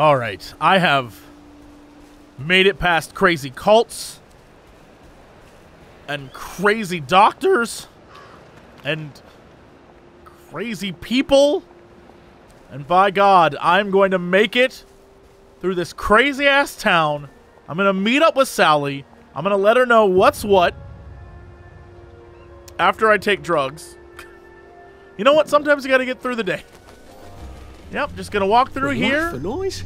All right, I have made it past crazy cults and crazy doctors and crazy people. And by God, I'm going to make it through this crazy ass town. I'm going to meet up with Sally. I'm going to let her know what's what after I take drugs. You know what? Sometimes you got to get through the day. Yep, just going to walk through here. For noise?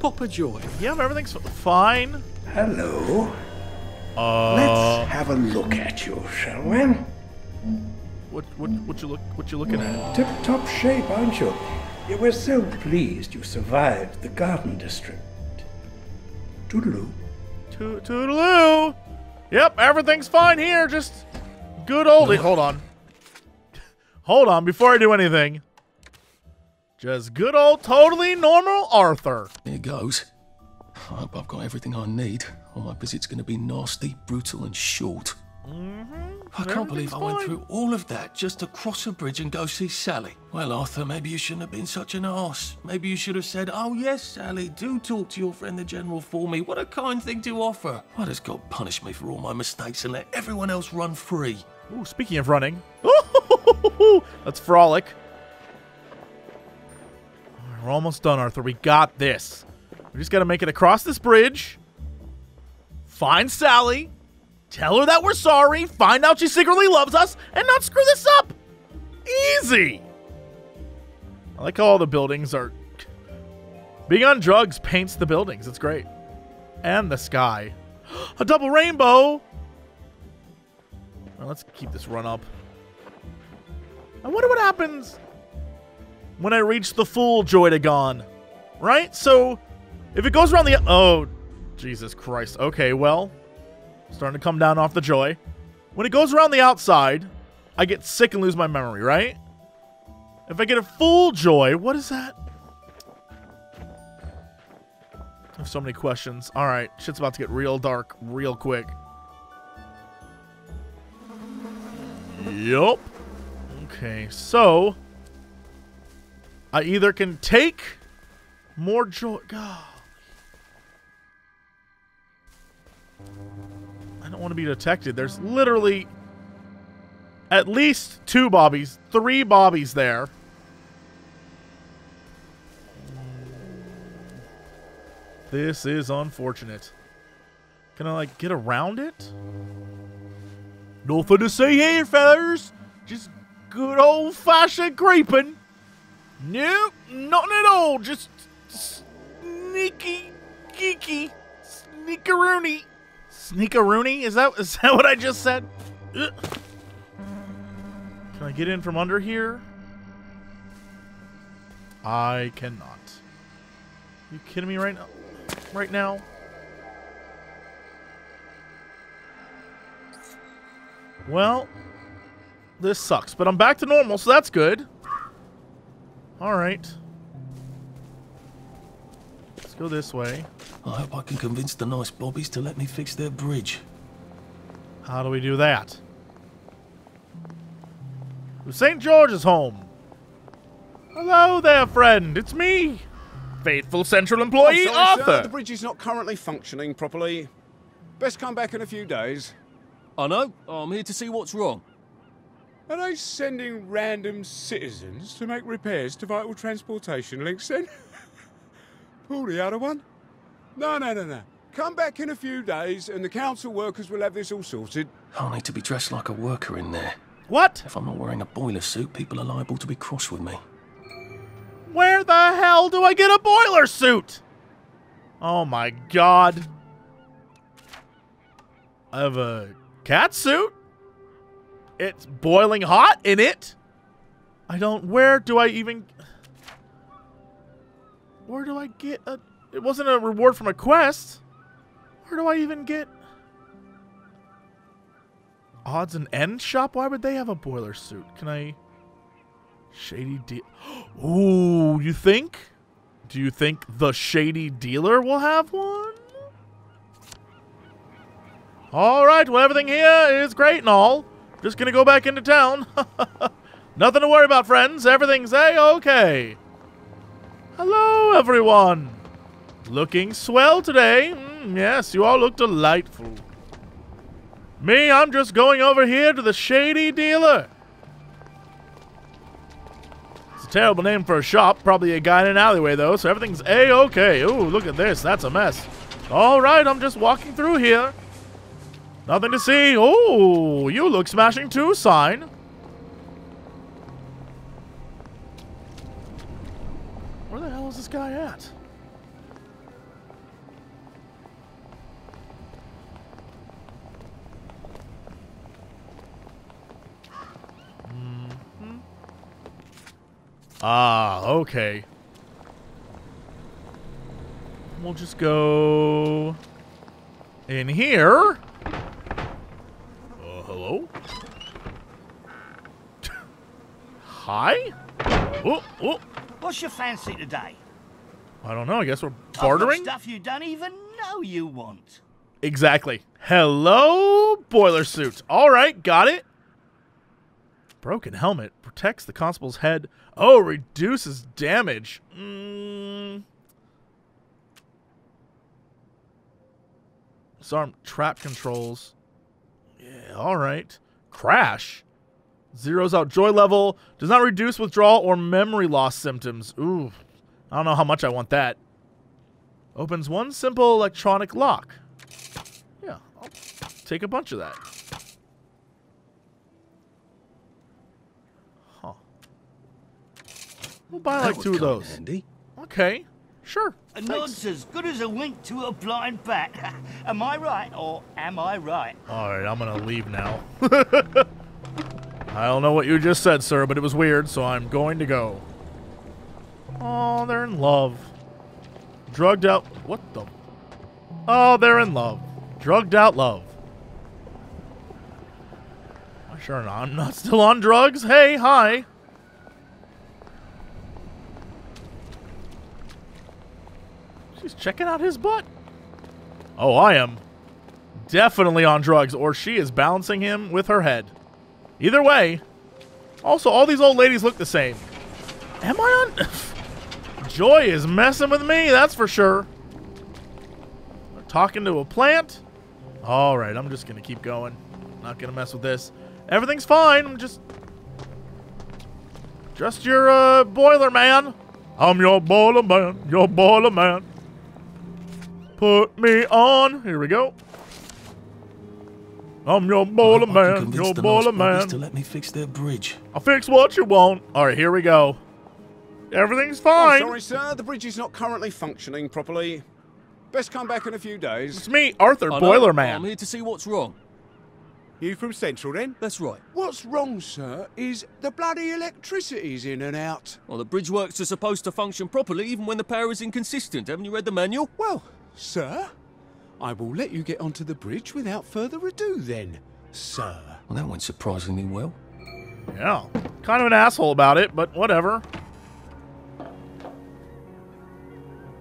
Papa Joy. Yep, everything's fine. Hello. Uh, Let's have a look at you, shall we? what what what you look what you looking at? Tip top shape, aren't you? Yeah, we're so pleased you survived the Garden District. Toodaloo. To- toodaloo. Yep, everything's fine here. Just good old. Hold on. Hold on before I do anything. Just good old, totally normal Arthur. Here goes. I hope I've got everything I need, or my visit's going to be nasty, brutal, and short. Mm-hmm. I can't believe I went through all of that just to cross a bridge and go see Sally. Well, Arthur, maybe you shouldn't have been such an arse. Maybe you should have said, Oh, yes, Sally, do talk to your friend the General for me. What a kind thing to offer. Why does God punish me for all my mistakes and let everyone else run free? Ooh, speaking of running, let's frolic. We're almost done, Arthur. We got this. We just got to make it across this bridge. Find Sally. Tell her that we're sorry. Find out she secretly loves us, and not screw this up. Easy. I like how all the buildings are. Being on drugs paints the buildings. It's great. And the sky. A double rainbow. Well, let's keep this run up. I wonder what happens when I reach the full joy, Joydagon. Right? So, if it goes around the... Oh, Jesus Christ. Okay, well, starting to come down off the joy. When it goes around the outside, I get sick and lose my memory, right? If I get a full joy, what is that? I have so many questions. All right, shit's about to get real dark real quick. Yup. Okay, so I either can take more joy. God. I don't want to be detected. There's literally at least two bobbies, three bobbies there. This is unfortunate. Can I like get around it? Nothing to say here, fellas. Just good old fashioned creeping. Nope, nothing at all. Just sneaky, geeky, sneakeroony. Sneakeroony? Is that is that what I just said? Ugh. Can I get in from under here? I cannot. You kidding me right now? Right now? Well, this sucks, but I'm back to normal, so that's good. All right. Let's go this way. I hope I can convince the nice bobbies to let me fix their bridge. How do we do that? St. George's home. Hello there, friend. It's me, faithful Central employee I'm sorry, sir, the bridge is not currently functioning properly. Best come back in a few days. I know. I'm here to see what's wrong. Are they sending random citizens to make repairs to vital transportation links then? Pull the other one? No, no, no, no. Come back in a few days and the council workers will have this all sorted. I'll need to be dressed like a worker in there. What? If I'm not wearing a boiler suit, people are liable to be cross with me. Where the hell do I get a boiler suit? Oh my god. I have a cat suit? It's boiling hot in it? I don't. Where do I even. Where do I get a. It wasn't a reward from a quest. Where do I even get. Odds and end shop? Why would they have a boiler suit? Can I. Shady deal. Ooh, you think? Do you think the shady dealer will have one? All right, well, everything here is great and all. Just gonna go back into town. Nothing to worry about, friends. Everything's a okay. Hello, everyone. Looking swell today. Mm, yes, you all look delightful. Me, I'm just going over here to the Shady Dealer. It's a terrible name for a shop. Probably a guy in an alleyway, though, so everything's A-okay. Ooh, look at this. That's a mess. All right, I'm just walking through here. Nothing to see. Oh, you look smashing too, sign. Where the hell is this guy at? Mhm. Ah, okay. We'll just go in here. Hello? Hi? Oh, oh. What's your fancy today? I don't know. I guess we're bartering? Stuff you don't even know you want. Exactly. Hello, boiler suit. All right, got it. Broken helmet protects the constable's head. Oh, reduces damage. Mm. Disarm trap controls. Yeah, all right. Crash. Zeroes out joy level. Does not reduce withdrawal or memory loss symptoms. Ooh. I don't know how much I want that. Opens one simple electronic lock. Yeah, I'll take a bunch of that. Huh. We'll buy like two of those. Handy. Okay, sure. A Thanks. nod's as good as a wink to a blind bat. am I right or am I right? All right, I'm gonna leave now. I don't know what you just said, sir, but it was weird, so I'm going to go. Oh, they're in love. Drugged out. What the? Oh, they're in love. Drugged out love. Sure, not. I'm not still on drugs. Hey, hi. She's checking out his butt. Oh, I am definitely on drugs, or she is balancing him with her head. Either way. Also, all these old ladies look the same. Am I on? Joy is messing with me, that's for sure. We're talking to a plant. All right, I'm just gonna keep going. Not gonna mess with this. Everything's fine. I'm just, just your uh, boiler man. I'm your boiler man. Your boiler man. Put me on. Here we go. I'm your boiler I can man. Your boiler Lost Brothers man. to let me fix their bridge. I'll fix what you want. All right, here we go. Everything's I'm fine. sorry, sir. The bridge is not currently functioning properly. Best come back in a few days. It's me, Arthur, oh, Boiler oh, know. Boiler I'm here to see what's wrong. You from Central then? That's right. What's wrong, sir, is the bloody electricity's in and out. Well, the bridge works are supposed to function properly even when the power is inconsistent. Haven't you read the manual? Well, sir, I will let you get onto the bridge without further ado then, sir. Well, that went surprisingly well. Yeah. Kind of an asshole about it, but whatever.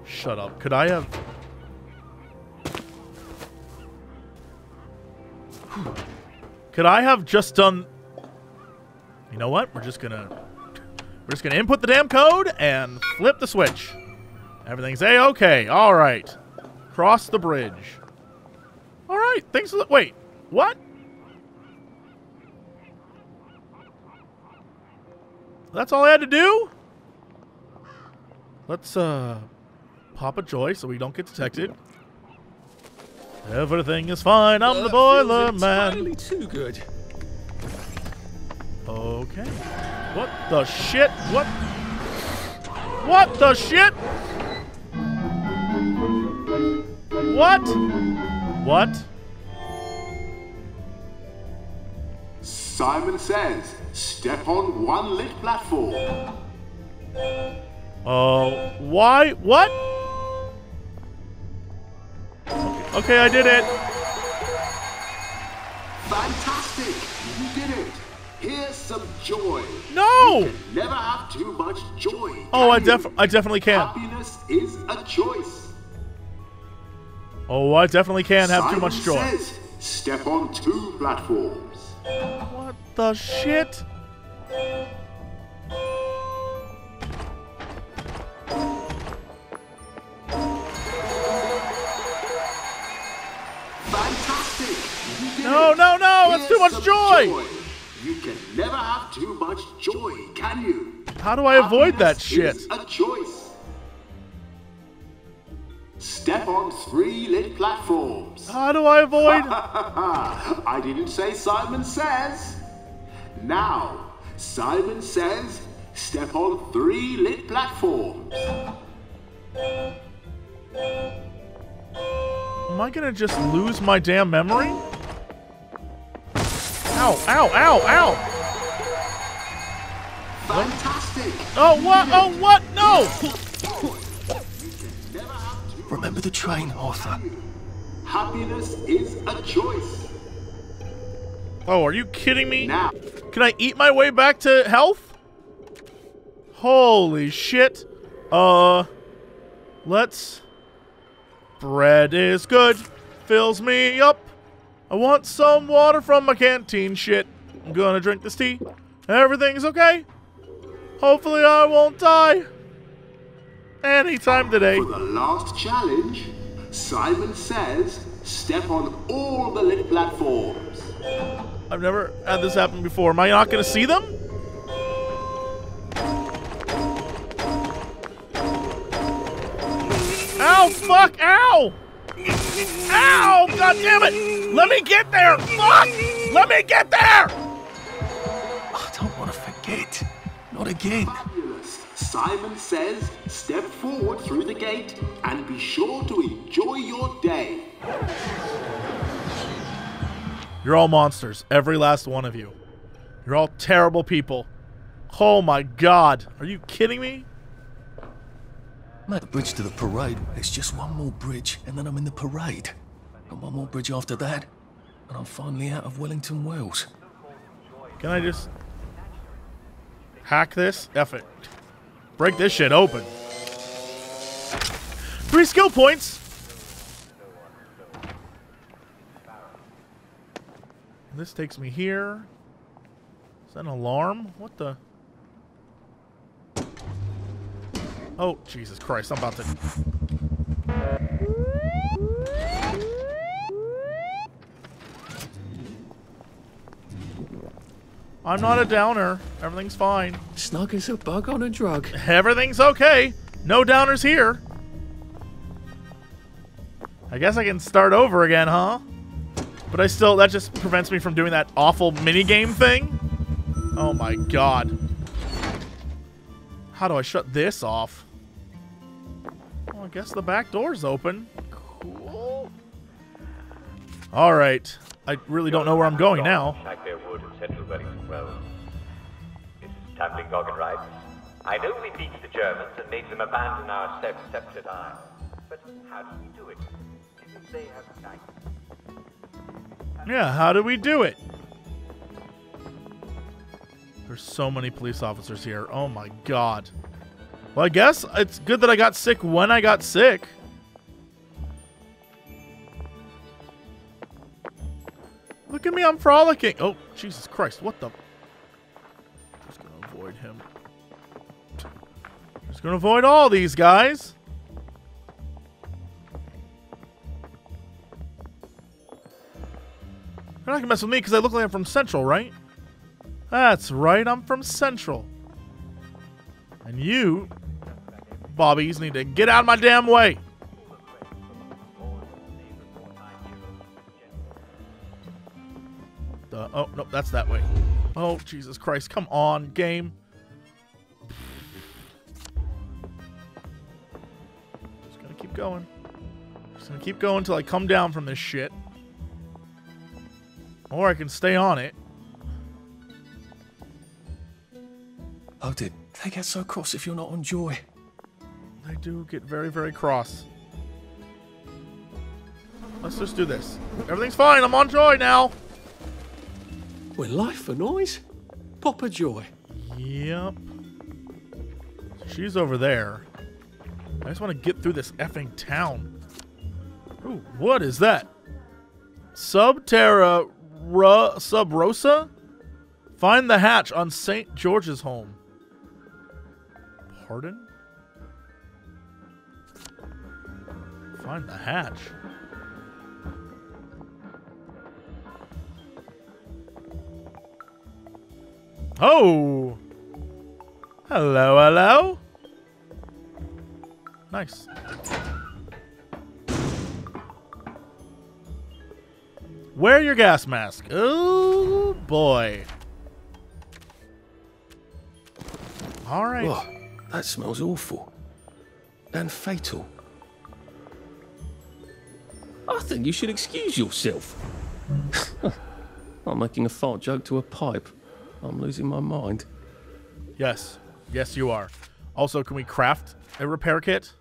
Shut up. Could I have. Could I have just done. You know what? We're just gonna. We're just gonna input the damn code and flip the switch. Everything's a okay. All right. Cross the bridge. All right. Thanks. For the, wait. What? That's all I had to do? Let's, uh, pop a joy so we don't get detected. Everything is fine. I'm the boiler man. Too good. Okay. What the shit? What? What the shit? What? What? Simon says, step on one lit platform. Oh, why? What? Okay, I did it. Fantastic! You did it! Here's some joy. No! Never have too much joy. Oh, I def you? I definitely can. Happiness is a choice. Oh, I definitely can't have Simon too much joy. Says, step on two platforms. What the shit? No, no, no! Here's it's too much joy. joy. You can never have too much joy, can you? How do I avoid Happiness that shit? Three lit platforms. How do I avoid? I didn't say Simon Says. Now, Simon Says, step on three lit platforms. Am I gonna just lose my damn memory? Ow, ow, ow, ow! Fantastic. Oh, what? Oh, what? No! Remember the train, Arthur. Happiness is a choice. Oh, are you kidding me? Now, Can I eat my way back to health? Holy shit. Uh, let's... Bread is good. Fills me up. I want some water from my canteen shit. I'm gonna drink this tea. Everything's okay. Hopefully I won't die. Anytime today. for the last challenge, Simon Says, step on all the lit platforms. I've never had this happen before. Am I not gonna see them? Ow, fuck, ow! Ow, god damn it! Let me get there! Fuck! Let me get there! I don't want to forget. Not again. Fabulous. Simon Says, step forward through the gate and be sure to enjoy your day. You're all monsters, every last one of you. You're all terrible people. Oh my god. Are you kidding me? I'm the bridge to the parade. It's just one more bridge, and then I'm in the parade. And one more bridge after that, and I'm finally out of Wellington Wells. Can I just hack this? F it. Break this shit open. Three skill points. This takes me here. Is that an alarm? What the? Oh, Jesus Christ. I'm about to. I'm not a downer. Everything's fine. Snug as a bug on a drug. Everything's okay. No downers here. I guess I can start over again, huh? But I still, that just prevents me from doing that awful minigame thing. Oh my god. How do I shut this off? Well, I guess the back door's open. Cool. Alright. I really don't know where I'm going now. Shakespeare Wood in central Wellington Road. This is Tamlin Goggin writes. I know we beat the Germans and made them abandon our self-sceptred isle. But how did we do it? Didn't they have knights? Yeah, how do we do it? There's so many police officers here. Oh my god. Well, I guess it's good that I got sick when I got sick. Look at me, I'm frolicking. Oh, Jesus Christ, what the? Just gonna avoid him. Just gonna avoid all these guys. You're not gonna mess with me because I look like I'm from Central, right? That's right, I'm from Central. And you, Bobbies, need to get out of my damn way. Oh, no, that's that way. Oh, Jesus Christ. Come on, game. Just gonna keep going. Just gonna keep going until I come down from this shit. Or I can stay on it. Oh, did they get so cross if you're not on Joy? They do get very, very cross. Let's just do this. Everything's fine. I'm on joy now. Well, life for noise. Papa Joy. Yep. She's over there. I just want to get through this effing town. Ooh, what is that? Subterra Ru- Sub Rosa? Find the hatch on St. George's home. Pardon? Find the hatch. Oh. Hello, hello. Nice. Wear your gas mask. Oh boy. All right. Oh, that smells awful. And fatal. I think you should excuse yourself. I'm making a fart joke to a pipe. I'm losing my mind. Yes. Yes, you are. Also, can we craft a repair kit?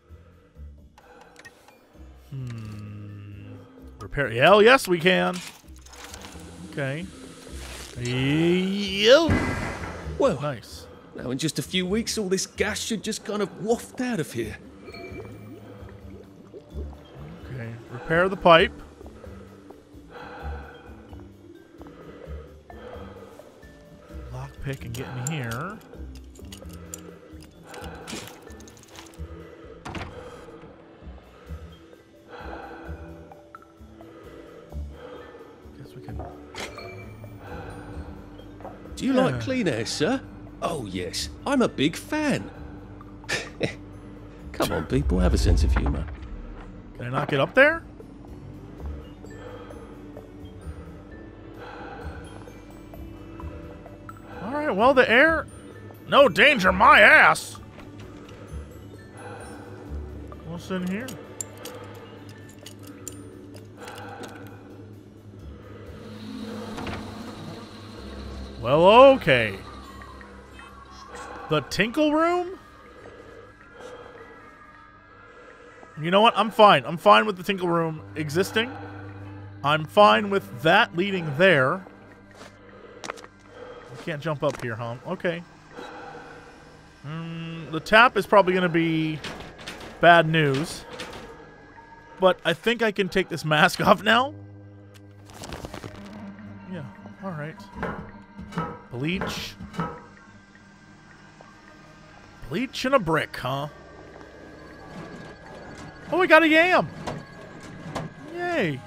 Hmm. Repair. Hell yes, we can. Okay. Yo. Well, Nice. now in just a few weeks, all this gas should just kind of waft out of here. Okay. Repair the pipe. Lockpick and get in here. Guess we can. Do you Yeah. like clean air, sir? Oh, yes. I'm a big fan. Come on, people, have a sense of humour. Can I not get up there? All right. Well, the air. No danger, my ass. What's in here? Well, okay. The Tinkle Room? You know what? I'm fine. I'm fine with the Tinkle Room existing. I'm fine with that leading there. Can't jump up here, huh? Okay. Mm, the tap is probably going to be bad news. But I think I can take this mask off now. Yeah, alright. Bleach. Bleach and a brick, huh? Oh, we got a yam! Yay!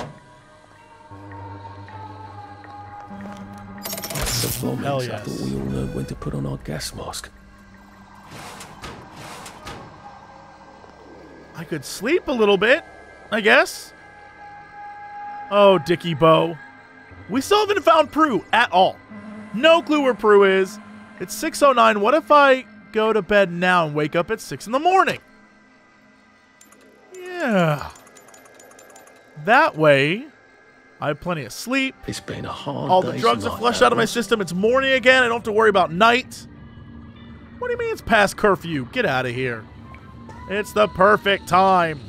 The bombings, Hell I yes. thought we all learned when to put on our gas mask. I could sleep a little bit, I guess. Oh, Dicky Bow. We still haven't found Prue at all. No clue where Prue is. It's 6.09. What if I go to bed now and wake up at 6 in the morning? Yeah. That way, I have plenty of sleep. It's been a hard All the drugs are flushed out of my system. It's morning again. I don't have to worry about night. What do you mean it's past curfew? Get out of here. It's the perfect time.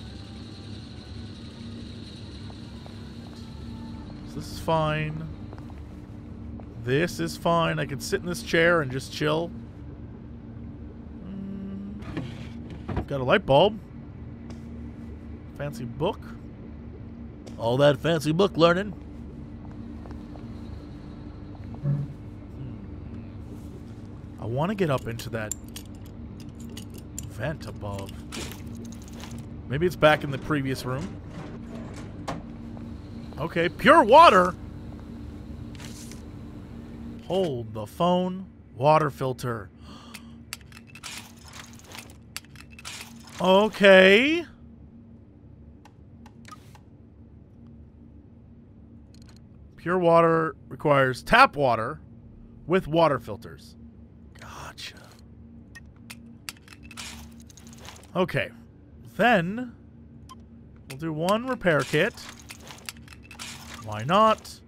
So this is fine. This is fine. I can sit in this chair and just chill. Mm. Got a light bulb. Fancy book. All that fancy book learning. Hmm. I want to get up into that vent above. Maybe it's back in the previous room. Okay, pure water. Hold the phone. Water filter. Okay. Pure water requires tap water with water filters. Gotcha. Okay. Then we'll do one repair kit. Why not?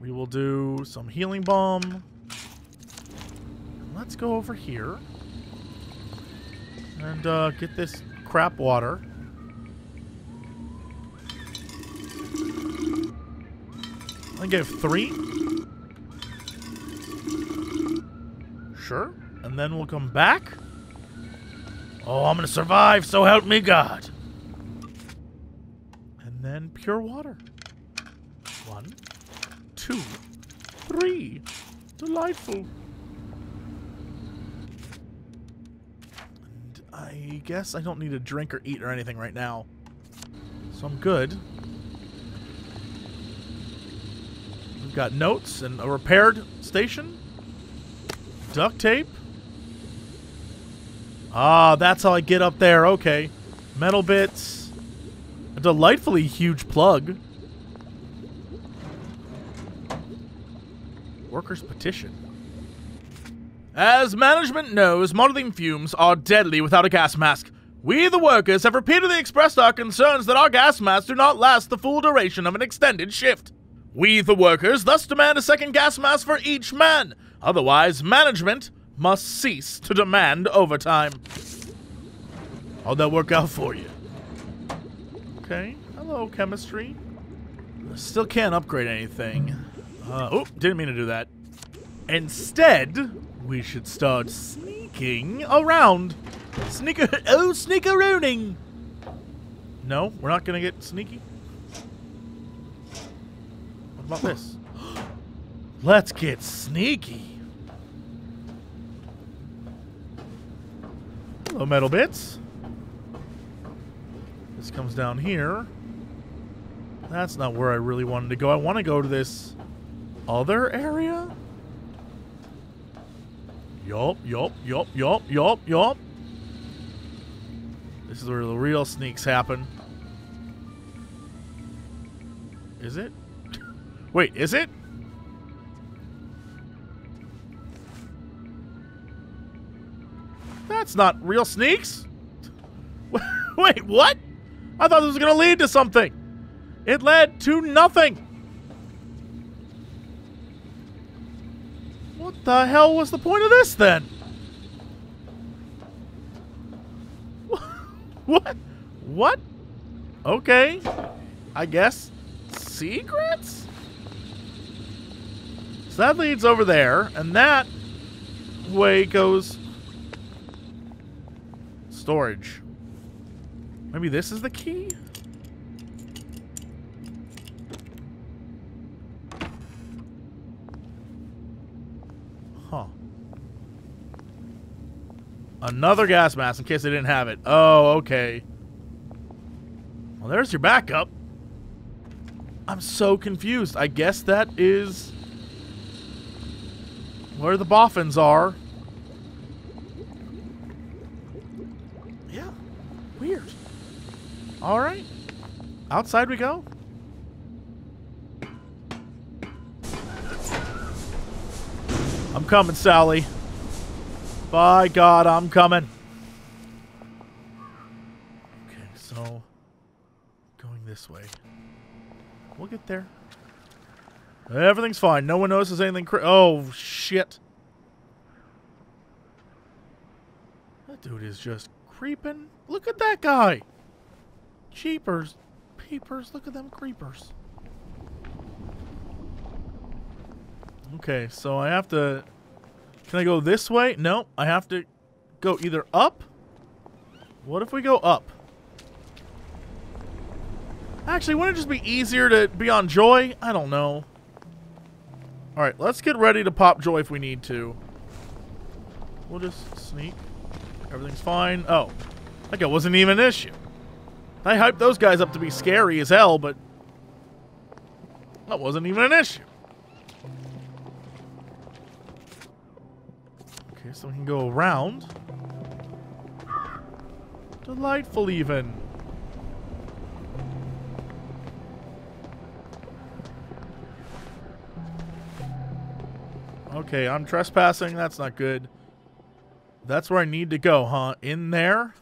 We will do some healing balm. Let's go over here and uh, get this crap water. I give three. Sure. And then we'll come back. Oh, I'm going to survive, so help me God. And then pure water. One, two, three. Delightful. And I guess I don't need to drink or eat or anything right now. So I'm good. We've got notes and a repaired station. Duct tape? Ah, that's how I get up there. Okay. Metal bits. A delightfully huge plug. Workers' petition. As management knows, modeling fumes are deadly without a gas mask. We, the workers, have repeatedly expressed our concerns that our gas masks do not last the full duration of an extended shift. We, the workers, thus demand a second gas mask for each man. Otherwise, management must cease to demand overtime. How'd that work out for you? Okay. Hello, chemistry. Still can't upgrade anything. Uh, oh, didn't mean to do that. Instead, we should start sneaking around. Sneaker, oh, sneakerooning. No, we're not gonna get sneaky. About this? Let's get sneaky. Hello, metal bits. This comes down here. That's not where I really wanted to go. I want to go to this other area. Yup, yup, yup, yup, yup, yup. This is where the real sneaks happen. Is it? Wait, is it? That's not real sneaks. Wait, what? I thought this was going to lead to something. It led to nothing. What the hell was the point of this then? What? What? Okay. I guess. Secrets? That leads over there, and that way goes storage. Maybe this is the key? Huh. Another gas mask in case they didn't have it. Oh, okay. Well, there's your backup. I'm so confused. I guess that is where the boffins are. Yeah. Weird. All right. Outside we go. I'm coming, Sally. By God, I'm coming. Okay, so going this way. We'll get there. Everything's fine. No one notices anything. Oh shit! That dude is just creeping. Look at that guy. Cheapers, peepers. Look at them creepers. Okay, so I have to... Can I go this way? No, I have to go either up. What if we go up? Actually, wouldn't it just be easier to be on Joy? I don't know. Alright, let's get ready to pop Joy if we need to. We'll just sneak. Everything's fine. Oh, like it wasn't even an issue. I hyped those guys up to be scary as hell, but that wasn't even an issue. Okay, so we can go around. Delightful even. Okay, I'm trespassing. That's not good. That's where I need to go, huh? In there?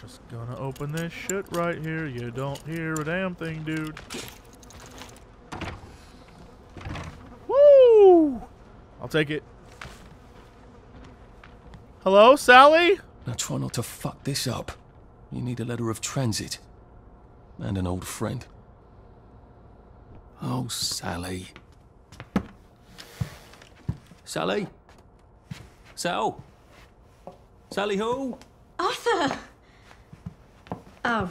Just gonna open this shit right here. You don't hear a damn thing, dude. Woo! I'll take it. Hello, Sally? Now try not to fuck this up. You need a letter of transit. And an old friend. Oh, Sally. Sally? Sal? Sally who? Arthur! Oh.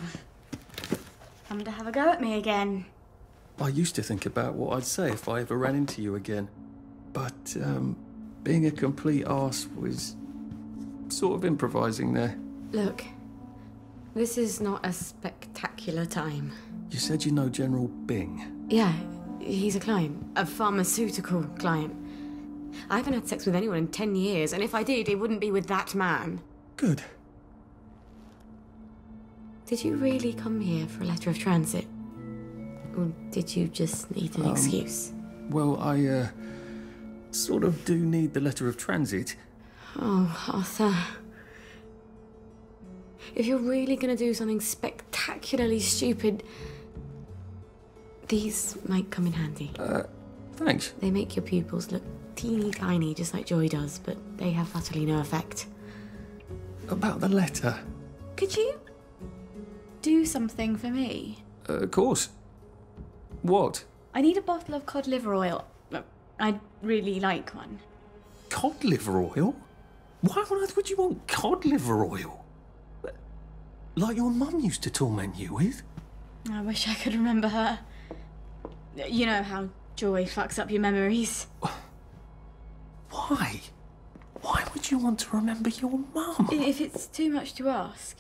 Come to have a go at me again. I used to think about what I'd say if I ever ran into you again. But, um, being a complete arse was sort of improvising there. Look, This is not a spectacular time. You said you know General Byng. Yeah, he's a client, a pharmaceutical client. I haven't had sex with anyone in ten years, and if I did, it wouldn't be with that man. Good. Did you really come here for a letter of transit? Or did you just need an Um, excuse? Well, I, uh, sort of do need the letter of transit. Oh, Arthur. If you're really gonna do something spectacularly stupid, these might come in handy. Uh, thanks. They make your pupils look teeny tiny, just like Joy does, but they have utterly no effect. About the letter. Could you do something for me? Uh, of course. What? I need a bottle of cod liver oil. I'd really like one. Cod liver oil? Why on earth would you want cod liver oil? Like your mum used to torment you with? I wish I could remember her. You know how joy fucks up your memories. Why? Why would you want to remember your mum? If it's too much to ask.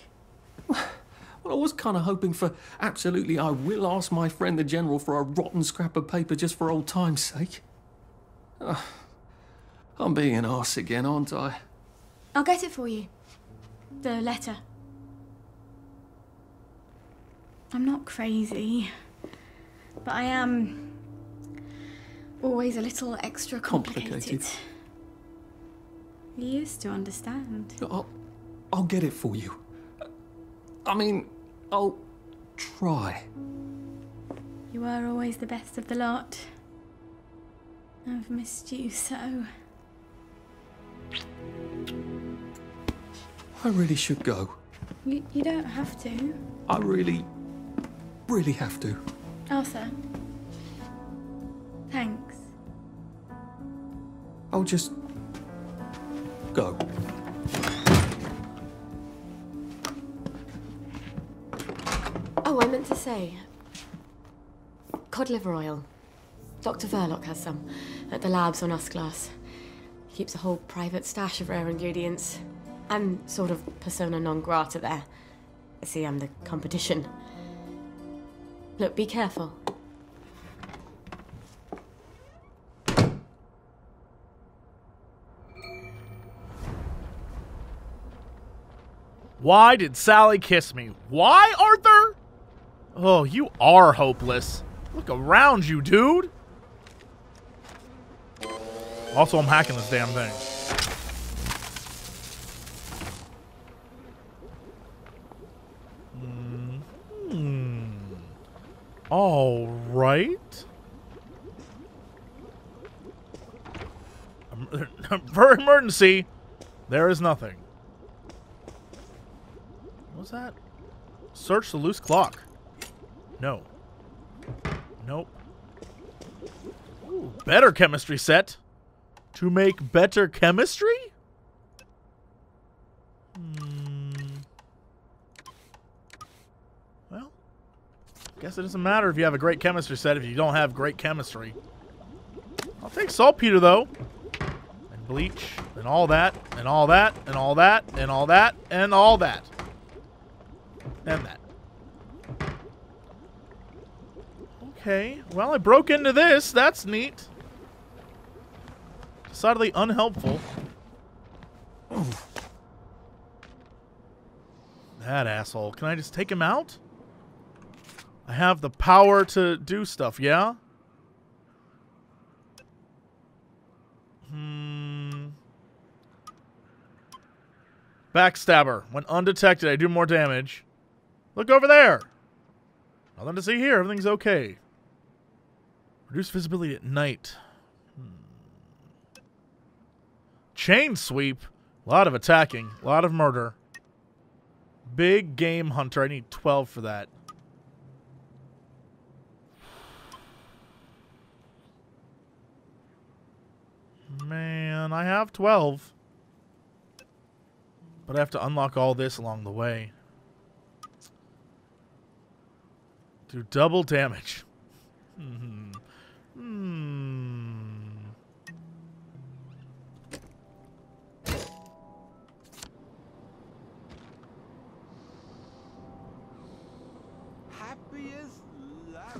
Well, I was kind of hoping for absolutely I will ask my friend the General for a rotten scrap of paper just for old time's sake. Ugh. I'm being an arse again, aren't I? I'll get it for you. The letter. I'm not crazy, but I am always a little extra complicated. Complicated. You used to understand. I'll, I'll get it for you. I mean, I'll try. You were always the best of the lot. I've missed you so. I really should go. You, you don't have to. I really, really have to. Oh, Arthur. Thanks. I'll just go. Oh, I meant to say. Cod liver oil. Dr. Verloc has some at the labs on Usglass. He keeps a whole private stash of rare ingredients. I'm sort of persona non grata there. I see, I'm the competition. Look, be careful. Why did Sally kiss me? Why, Arthur? Oh, you are hopeless. Look around you, dude. Also, I'm hacking this damn thing. Hmm. All right. For emergency, there is nothing. What's that? Search the loose clock. No. Nope. Ooh, better chemistry set. To make better chemistry? Hmm. Well, guess it doesn't matter if you have a great chemistry set if you don't have great chemistry. I'll take saltpeter though. And bleach, and all that, and all that, and all that, and all that, and all that. And that. Okay, well, I broke into this. That's neat. Decidedly unhelpful. That asshole. Can I just take him out? I have the power to do stuff, yeah? Hmm. Backstabber. When undetected, I do more damage. Look over there. Nothing to see here. Everything's okay. Reduce visibility at night. Hmm. Chain sweep. A lot of attacking. A lot of murder. Big game hunter. I need 12 for that. Man, I have 12. But I have to unlock all this along the way. Do double damage. Hmm. Hmm. Happiest Larry.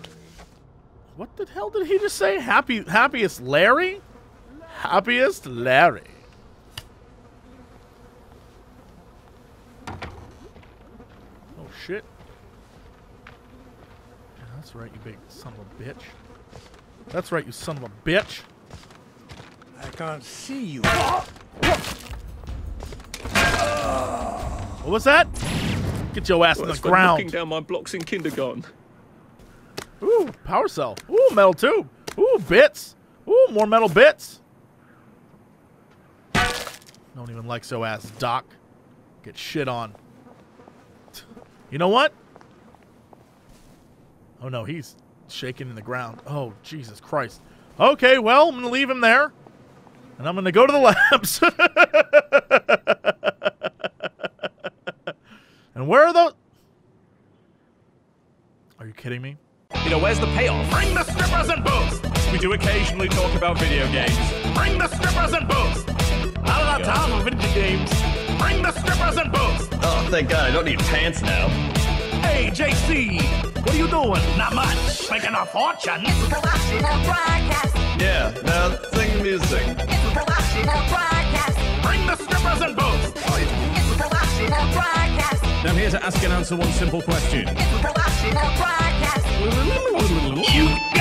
What the hell did he just say? Happy, happiest Larry? Happiest Larry. Oh shit. Yeah, that's right, you big son of a bitch. That's right, you son of a bitch. I can't see you. What was that? Get your ass Well, on the that's when knocking ground. down my blocks in kindergarten. Ooh, power cell. Ooh, metal tube. Ooh, bits. Ooh, more metal bits. Don't even like so ass Doc. Get shit on. You know what? Oh no, he's shaking in the ground. Oh, Jesus Christ. Okay, well, I'm gonna leave him there. And I'm gonna go to the labs. and where are those? Are you kidding me? You know, where's the payoff? Bring the strippers and booze! We do occasionally talk about video games. Bring the strippers and booze! Not enough time for video games. Bring the strippers and booze! Oh, thank God, I don't need pants now. Hey, JC! What are you doing? Not much. Making a fortune. It's a professional broadcast. Yeah, now sing music. It's a professional broadcast. Bring the strippers and booze! It's a professional broadcast. I'm here to ask and answer one simple question. It's a broadcast. You